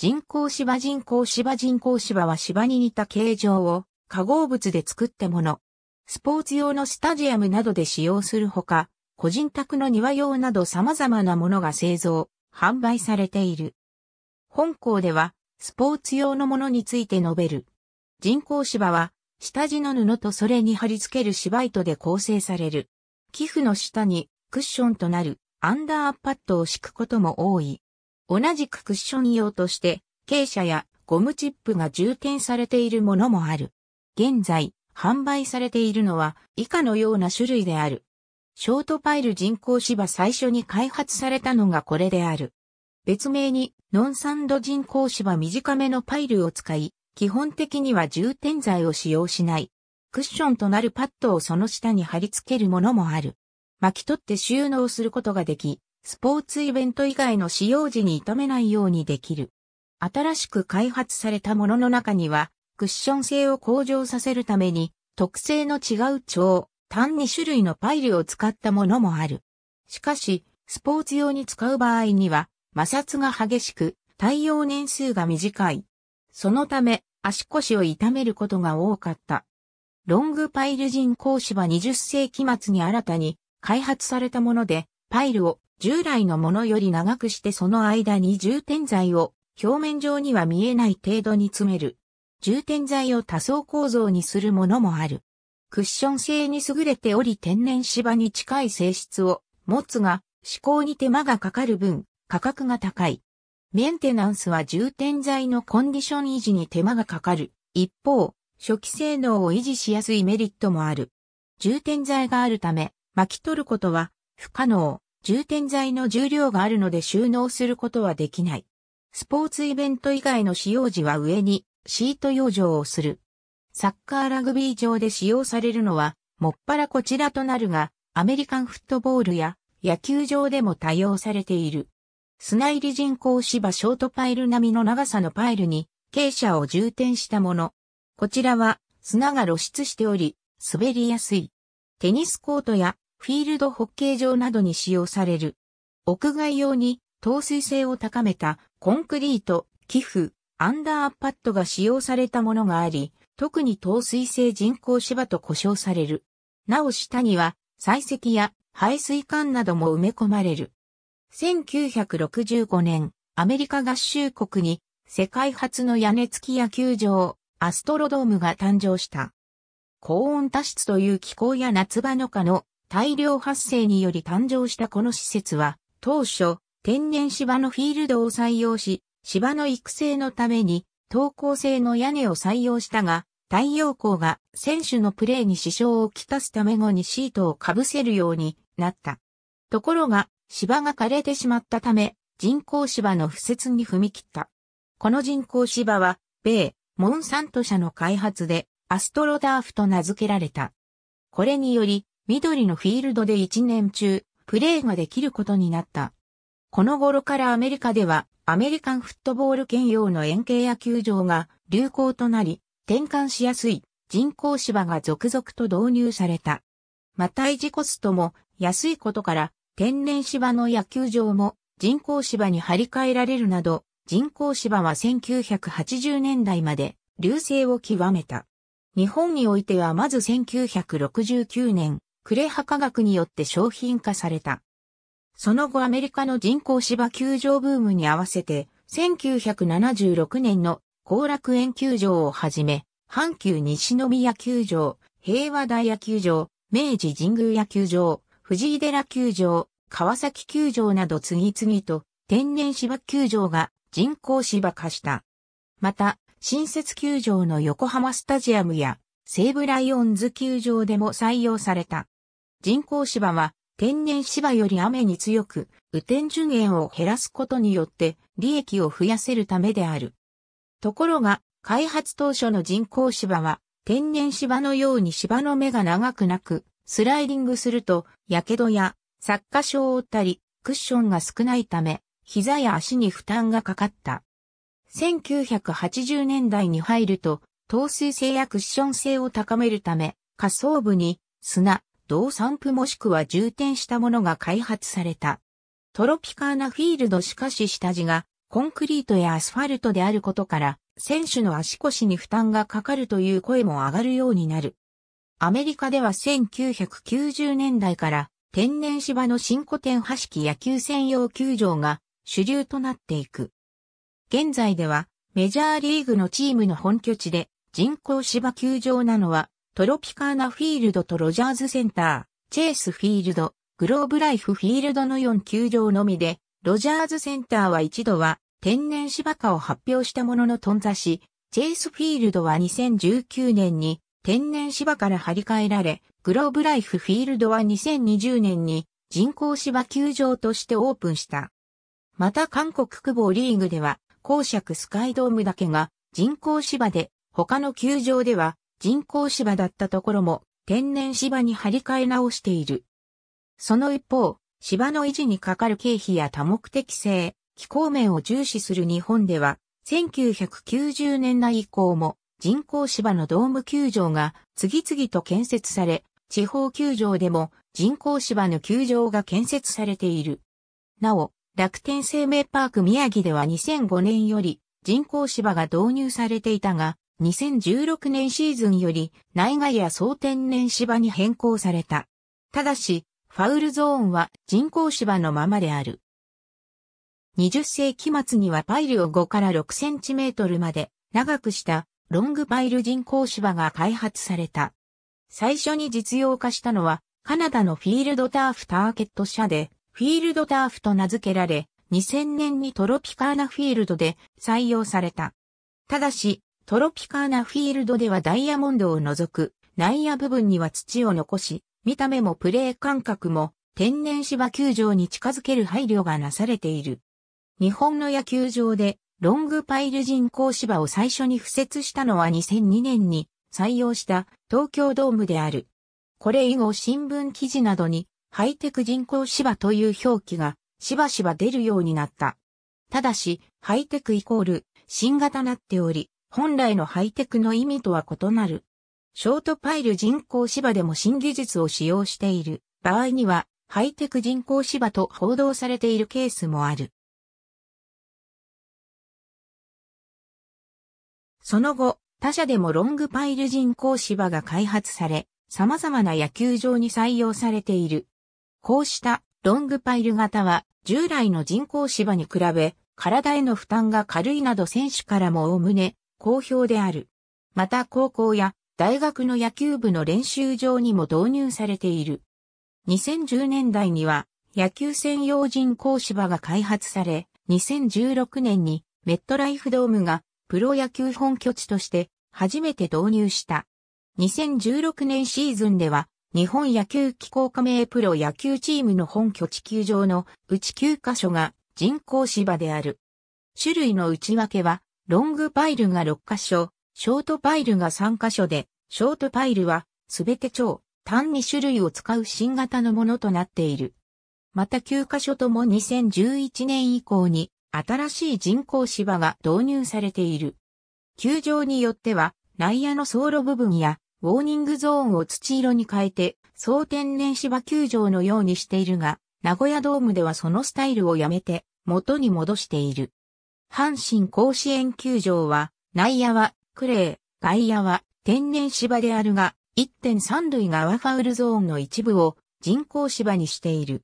人工芝人工芝人工芝は芝に似た形状を化合物で作ったもの。スポーツ用のスタジアムなどで使用するほか、個人宅の庭用など様々なものが製造、販売されている。本校では、スポーツ用のものについて述べる。人工芝は、下地の布とそれに貼り付ける芝糸で構成される。寄付の下にクッションとなるアンダーパッドを敷くことも多い。同じくクッション用として、傾斜やゴムチップが充填されているものもある。現在、販売されているのは以下のような種類である。ショートパイル人工芝最初に開発されたのがこれである。別名にノンサンド人工芝短めのパイルを使い、基本的には充填剤を使用しない。クッションとなるパッドをその下に貼り付けるものもある。巻き取って収納することができ、スポーツイベント以外の使用時に痛めないようにできる。新しく開発されたものの中には、クッション性を向上させるために、特性の違う超、単2種類のパイルを使ったものもある。しかし、スポーツ用に使う場合には、摩擦が激しく、耐用年数が短い。そのため、足腰を痛めることが多かった。ロングパイル人工芝20世紀末に新たに開発されたもので、パイルを従来のものより長くしてその間に充填剤を表面上には見えない程度に詰める。充填剤を多層構造にするものもある。クッション性に優れており天然芝に近い性質を持つが、施工に手間がかかる分、価格が高い。メンテナンスは充填剤のコンディション維持に手間がかかる。一方、初期性能を維持しやすいメリットもある。充填剤があるため、巻き取ることは不可能。充填剤の重量があるので収納することはできない。スポーツイベント以外の使用時は上にシート養生をする。サッカーラグビー場で使用されるのは、もっぱらこちらとなるが、アメリカンフットボールや野球場でも多用されている。砂入り人工芝ショートパイル並みの長さのパイルに傾斜を充填したもの。こちらは砂が露出しており、滑りやすい。テニスコートやフィールドホッケー場などに使用される。屋外用に透水性を高めたコンクリート、寄付、アンダーパッドが使用されたものがあり、特に透水性人工芝と呼称される。なお下には、採石や排水管なども埋め込まれる。1965年、アメリカ合衆国に世界初の屋根付き野球場、アストロドームが誕生した。高温多湿という気候や夏場の下の大量発生により誕生したこの施設は、当初、天然芝のフィールドを採用し、芝の育成のために、投稿性の屋根を採用したが、太陽光が選手のプレーに支障をきたすため後にシートをかぶせるようになった。ところが、芝が枯れてしまったため、人工芝の敷設に踏み切った。この人工芝は、米、モンサント社の開発で、アストロダーフと名付けられた。これにより、緑のフィールドで一年中、プレーができることになった。この頃からアメリカでは、アメリカンフットボール兼用の円形野球場が流行となり、転換しやすい人工芝が続々と導入された。また維持コストも安いことから天然芝の野球場も人工芝に張り替えられるなど、人工芝は1980年代まで流星を極めた。日本においてはまず1969年、クレハ科学によって商品化された。その後アメリカの人工芝球場ブームに合わせて、1976年の後楽園球場をはじめ、阪急西宮球場、平和大野球場、明治神宮野球場、藤井寺球場、川崎球場など次々と天然芝球場が人工芝化した。また、新設球場の横浜スタジアムや西武ライオンズ球場でも採用された。人工芝は天然芝より雨に強く、雨天受減を減らすことによって利益を増やせるためである。ところが、開発当初の人工芝は、天然芝のように芝の目が長くなく、スライディングすると、火傷や、擦過傷を負ったり、クッションが少ないため、膝や足に負担がかかった。1980年代に入ると、透水性やクッション性を高めるため、下層部に砂、銅散布もしくは充填したものが開発された。トロピカーナフィールドしかし下地がコンクリートやアスファルトであることから、選手の足腰に負担がかかるという声も上がるようになる。アメリカでは1990年代から天然芝の新古典派式野球専用球場が主流となっていく。現在ではメジャーリーグのチームの本拠地で人工芝球場なのはトロピカーナフィールドとロジャーズセンター、チェイスフィールド、グローブライフフィールドの4球場のみで、ロジャーズセンターは一度は天然芝化を発表したものの頓挫し、チェイスフィールドは2019年に天然芝から張り替えられ、グローブライフフィールドは2020年に人工芝球場としてオープンした。また韓国区房リーグでは、公爵スカイドームだけが人工芝で他の球場では人工芝だったところも天然芝に張り替え直している。その一方、芝の維持にかかる経費や多目的性、気候面を重視する日本では、1990年代以降も人工芝のドーム球場が次々と建設され、地方球場でも人工芝の球場が建設されている。なお、楽天生命パーク宮城では2005年より人工芝が導入されていたが、2016年シーズンより内外や総天然芝に変更された。ただし、ファウルゾーンは人工芝のままである。20世紀末にはパイルを5から6センチメートルまで長くしたロングパイル人工芝が開発された。最初に実用化したのはカナダのフィールドターフターケット社でフィールドターフと名付けられ2000年にトロピカーナフィールドで採用された。ただし、トロピカーナフィールドではダイヤモンドを除く内野部分には土を残し、見た目もプレー感覚も天然芝球場に近づける配慮がなされている。日本の野球場でロングパイル人工芝を最初に付設したのは2002年に採用した東京ドームである。これ以後新聞記事などにハイテク人工芝という表記がしばしば出るようになった。ただし、ハイテクイコール新型なっており、本来のハイテクの意味とは異なる。ショートパイル人工芝でも新技術を使用している場合には、ハイテク人工芝と報道されているケースもある。その後、他社でもロングパイル人工芝が開発され、様々な野球場に採用されている。こうしたロングパイル型は従来の人工芝に比べ体への負担が軽いなど選手からもおおむね好評である。また高校や大学の野球部の練習場にも導入されている。2010年代には野球専用人工芝が開発され、2016年にメットライフドームがプロ野球本拠地として初めて導入した。2016年シーズンでは日本野球機構加盟プロ野球チームの本拠地球場のうち9カ所が人工芝である。種類の内訳はロングパイルが6箇所、ショートパイルが3箇所で、ショートパイルはすべて超単に種類を使う新型のものとなっている。また9箇所とも2011年以降に新しい人工芝が導入されている。球場によっては内野の走路部分やウォーニングゾーンを土色に変えて総天然芝球場のようにしているが、名古屋ドームではそのスタイルをやめて元に戻している。阪神甲子園球場は、内野はクレー、外野は天然芝であるが、1.3塁側ファウルゾーンの一部を人工芝にしている。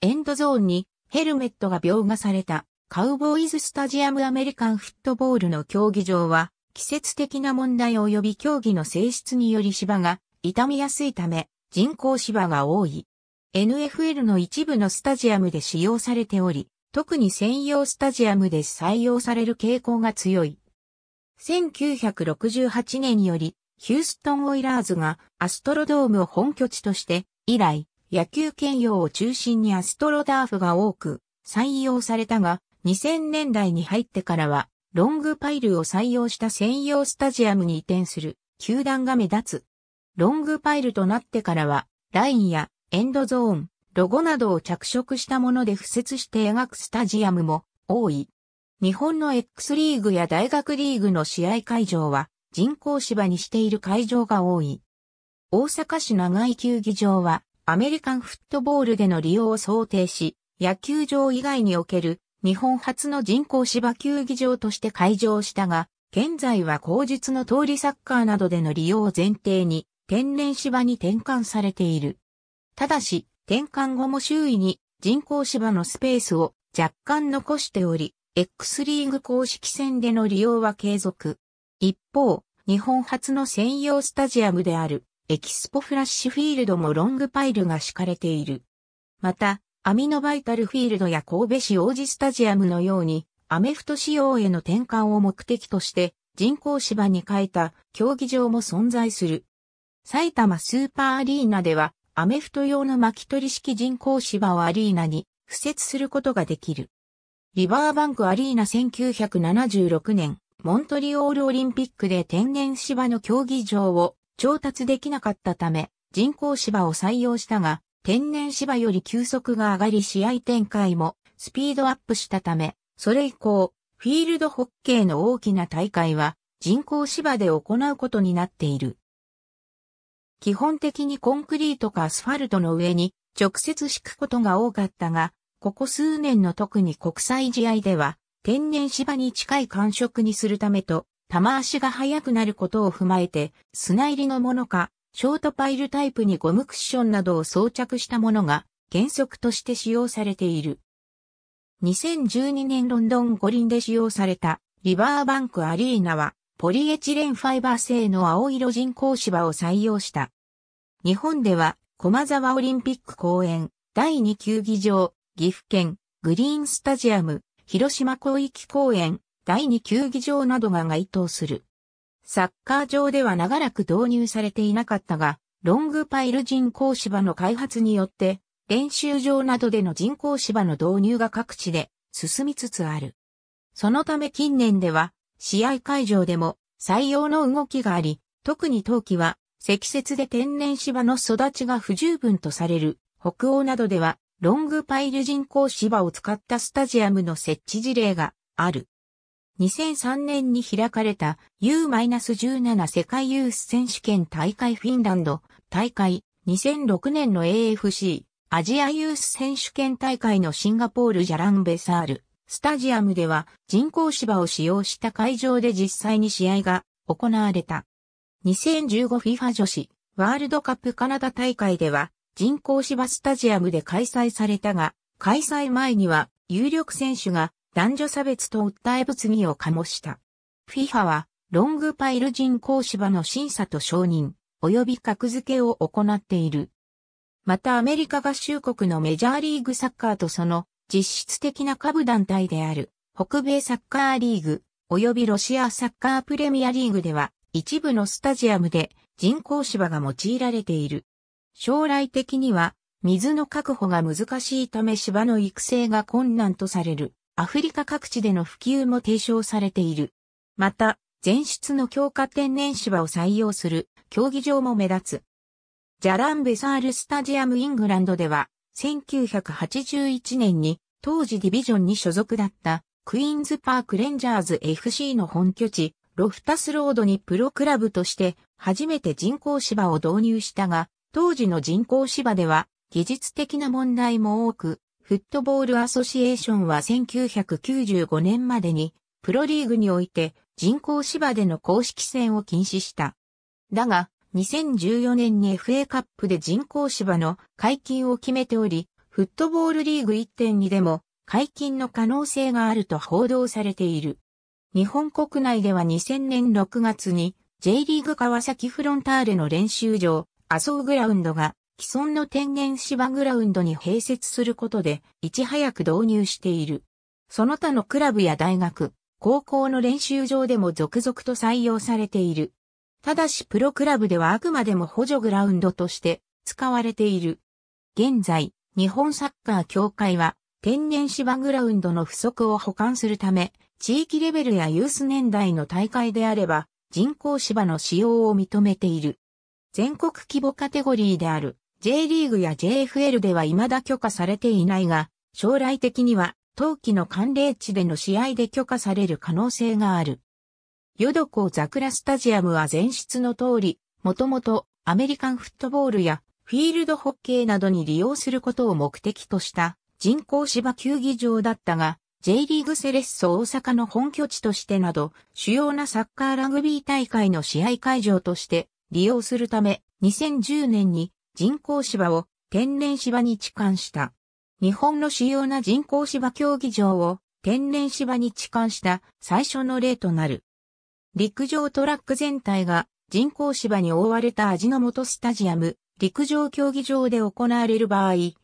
エンドゾーンにヘルメットが描画されたカウボーイズスタジアムアメリカンフットボールの競技場は季節的な問題及び競技の性質により芝が傷みやすいため人工芝が多い。NFL の一部のスタジアムで使用されており、特に専用スタジアムで採用される傾向が強い。1968年より、ヒューストンオイラーズがアストロドームを本拠地として、以来、野球兼用を中心にアストロダーフが多く採用されたが、2000年代に入ってからは、ロングパイルを採用した専用スタジアムに移転する球団が目立つ。ロングパイルとなってからは、ラインやエンドゾーン、ロゴなどを着色したもので付設して描くスタジアムも多い。日本の X リーグや大学リーグの試合会場は人工芝にしている会場が多い。大阪市長井球技場はアメリカンフットボールでの利用を想定し、野球場以外における日本初の人工芝球技場として開場したが、現在は口述の通りサッカーなどでの利用を前提に天然芝に転換されている。ただし、転換後も周囲に人工芝のスペースを若干残しており、X リーグ公式戦での利用は継続。一方、日本初の専用スタジアムであるエキスポフラッシュフィールドもロングパイルが敷かれている。また、アミノバイタルフィールドや神戸市王子スタジアムのように、アメフト仕様への転換を目的として人工芝に変えた競技場も存在する。埼玉スーパーアリーナではアメフト用の巻き取り式人工芝をアリーナに付設することができる。リバーバンクアリーナ1976年、モントリオールオリンピックで天然芝の競技場を調達できなかったため、人工芝を採用したが、天然芝より急速が上がり試合展開もスピードアップしたため、それ以降、フィールドホッケーの大きな大会は人工芝で行うことになっている。基本的にコンクリートかアスファルトの上に直接敷くことが多かったが、ここ数年の特に国際試合では天然芝に近い感触にするためと、玉足が速くなることを踏まえて、砂入りのものか、ショートパイルタイプにゴムクッションなどを装着したものが原則として使用されている。2012年ロンドン五輪で使用されたリバーバンクアリーナはポリエチレンファイバー製の青色人工芝を採用した。日本では駒沢オリンピック公園第2球技場岐阜県グリーンスタジアム広島広域公園第2球技場などが該当する。サッカー場では長らく導入されていなかったが、ロングパイル人工芝の開発によって練習場などでの人工芝の導入が各地で進みつつある。そのため近年では試合会場でも採用の動きがあり、特に冬季は積雪で天然芝の育ちが不十分とされる。北欧などではロングパイル人工芝を使ったスタジアムの設置事例がある。2003年に開かれた U-17 世界ユース選手権大会フィンランド。大会2006年の AFC アジアユース選手権大会のシンガポールジャランベサール、スタジアムでは人工芝を使用した会場で実際に試合が行われた。2015FIFA 女子ワールドカップカナダ大会では人工芝スタジアムで開催されたが、開催前には有力選手が男女差別と訴え物議を醸した。FIFA はロングパイル人工芝の審査と承認及び格付けを行っている。またアメリカ合衆国のメジャーリーグサッカーとその実質的な下部団体である北米サッカーリーグ及びロシアサッカープレミアリーグでは一部のスタジアムで人工芝が用いられている。将来的には水の確保が難しいため芝の育成が困難とされるアフリカ各地での普及も提唱されている。また、前出の強化天然芝を採用する競技場も目立つ。ジャランベサールスタジアムイングランドでは、1981年に当時ディビジョンに所属だったクイーンズパークレンジャーズ FC の本拠地、ロフタスロードにプロクラブとして初めて人工芝を導入したが、当時の人工芝では技術的な問題も多く、フットボールアソシエーションは1995年までにプロリーグにおいて人工芝での公式戦を禁止した。だが、2014年に FA カップで人工芝の解禁を決めており、フットボールリーグ1.2でも解禁の可能性があると報道されている。日本国内では2000年6月に J リーグ川崎フロンターレの練習場、麻生グラウンドが既存の天然芝グラウンドに併設することでいち早く導入している。その他のクラブや大学、高校の練習場でも続々と採用されている。ただしプロクラブではあくまでも補助グラウンドとして使われている。現在、日本サッカー協会は天然芝グラウンドの不足を補完するため、地域レベルやユース年代の大会であれば人工芝の使用を認めている。全国規模カテゴリーである J リーグや JFL では未だ許可されていないが、将来的には冬季の寒冷地での試合で許可される可能性がある。ヨドコザクラスタジアムは前出の通り、もともとアメリカンフットボールやフィールドホッケーなどに利用することを目的とした人工芝球技場だったが、J リーグセレッソ大阪の本拠地としてなど、主要なサッカーラグビー大会の試合会場として利用するため、2010年に人工芝を天然芝に置換した。日本の主要な人工芝競技場を天然芝に置換した最初の例となる。陸上トラック全体が人工芝に覆われた味の素スタジアム、陸上競技場で行われる場合、フィ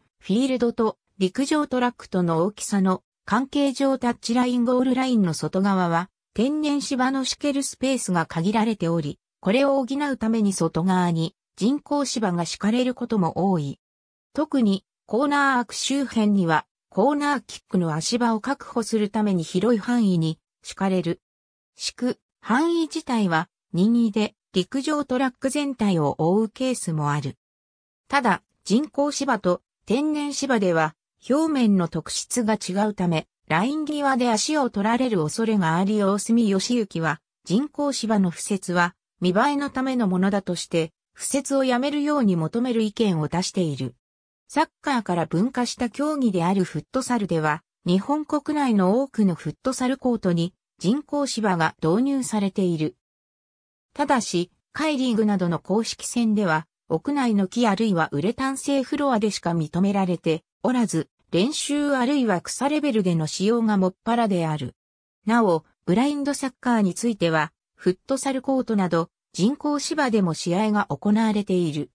ールドと陸上トラックとの大きさの関係上タッチラインゴールラインの外側は天然芝の敷けるスペースが限られており、これを補うために外側に人工芝が敷かれることも多い。特にコーナーアーク周辺にはコーナーキックの足場を確保するために広い範囲に敷かれる。敷く範囲自体は任意で陸上トラック全体を覆うケースもある。ただ人工芝と天然芝では表面の特質が違うため、ライン際で足を取られる恐れがあり大隅義行は、人工芝の敷設は、見栄えのためのものだとして、敷設をやめるように求める意見を出している。サッカーから分化した競技であるフットサルでは、日本国内の多くのフットサルコートに人工芝が導入されている。ただし、海リーグなどの公式戦では、屋内の木あるいはウレタン製フロアでしか認められておらず、練習あるいは草レベルでの使用がもっぱらである。なお、ブラインドサッカーについては、フットサルコートなど人工芝でも試合が行われている。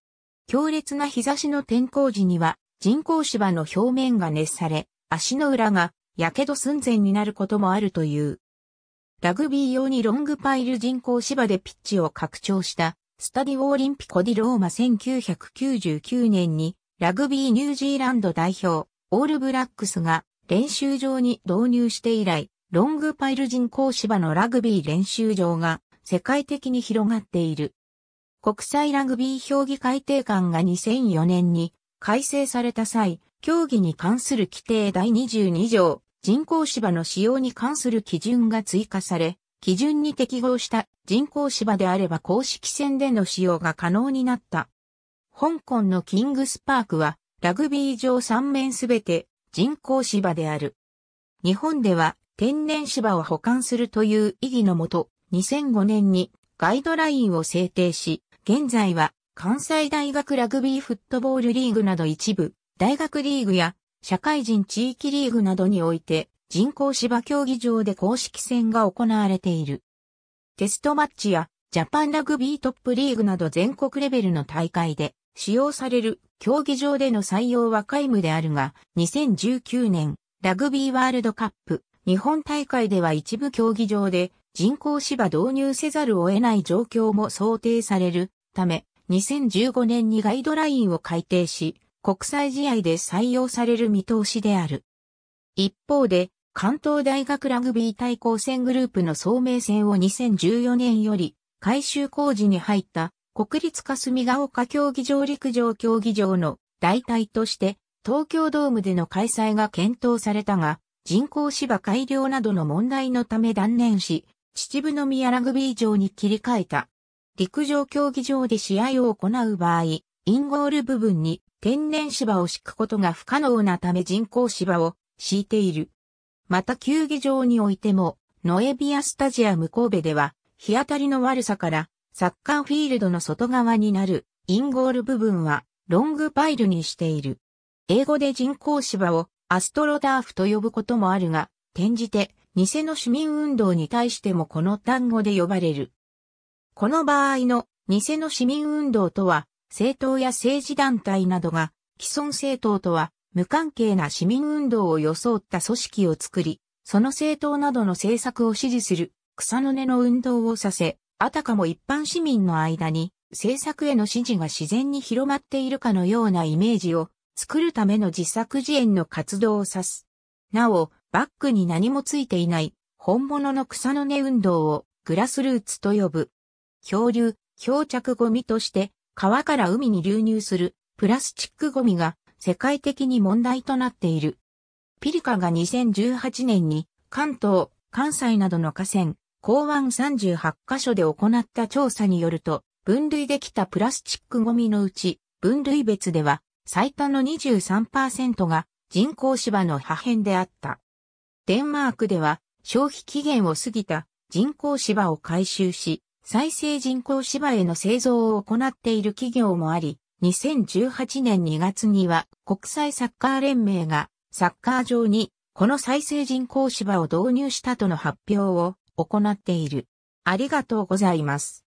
強烈な日差しの天候時には人工芝の表面が熱され、足の裏が火傷寸前になることもあるという。ラグビー用にロングパイル人工芝でピッチを拡張したスタディオオリンピコディローマ1999年にラグビーニュージーランド代表オールブラックスが練習場に導入して以来、ロングパイル人工芝のラグビー練習場が世界的に広がっている。国際ラグビー評議改定館が2004年に改正された際、競技に関する規定第22条、人工芝の使用に関する基準が追加され、基準に適合した人工芝であれば公式戦での使用が可能になった。香港のキングスパークはラグビー場3面すべて人工芝である。日本では天然芝を保管するという意義のもと、2005年にガイドラインを制定し、現在は関西大学ラグビーフットボールリーグなど一部、大学リーグや社会人地域リーグなどにおいて人工芝競技場で公式戦が行われている。テストマッチやジャパンラグビートップリーグなど全国レベルの大会で使用される競技場での採用は皆無であるが、2019年、ラグビーワールドカップ、日本大会では一部競技場で人工芝導入せざるを得ない状況も想定されるため、2015年にガイドラインを改定し、国際試合で採用される見通しである。一方で、関東大学ラグビー対抗戦グループの総名戦を2014年より改修工事に入った国立霞ヶ丘競技場陸上競技場の代替として東京ドームでの開催が検討されたが、人工芝改良などの問題のため断念し、秩父宮ラグビー場に切り替えた。陸上競技場で試合を行う場合、インゴール部分に天然芝を敷くことが不可能なため人工芝を敷いている。また球技場においても、ノエビアスタジアム神戸では、日当たりの悪さからサッカーフィールドの外側になるインゴール部分はロングパイルにしている。英語で人工芝をアストロダーフと呼ぶこともあるが、転じて偽の市民運動に対してもこの単語で呼ばれる。この場合の偽の市民運動とは、政党や政治団体などが既存政党とは無関係な市民運動を装った組織を作り、その政党などの政策を支持する草の根の運動をさせ、あたかも一般市民の間に政策への支持が自然に広まっているかのようなイメージを作るための自作自演の活動を指す。なお、バックに何もついていない本物の草の根運動をグラスルーツと呼ぶ。漂流、漂着ゴミとして川から海に流入するプラスチックゴミが世界的に問題となっている。ピリカが2018年に関東、関西などの河川、港湾38カ所で行った調査によると、分類できたプラスチックゴミのうち、分類別では最多の23%が人工芝の破片であった。デンマークでは消費期限を過ぎた人工芝を回収し、再生人工芝への製造を行っている企業もあり、2018年2月には国際サッカー連盟がサッカー場にこの再生人工芝を導入したとの発表を行っている。ありがとうございます。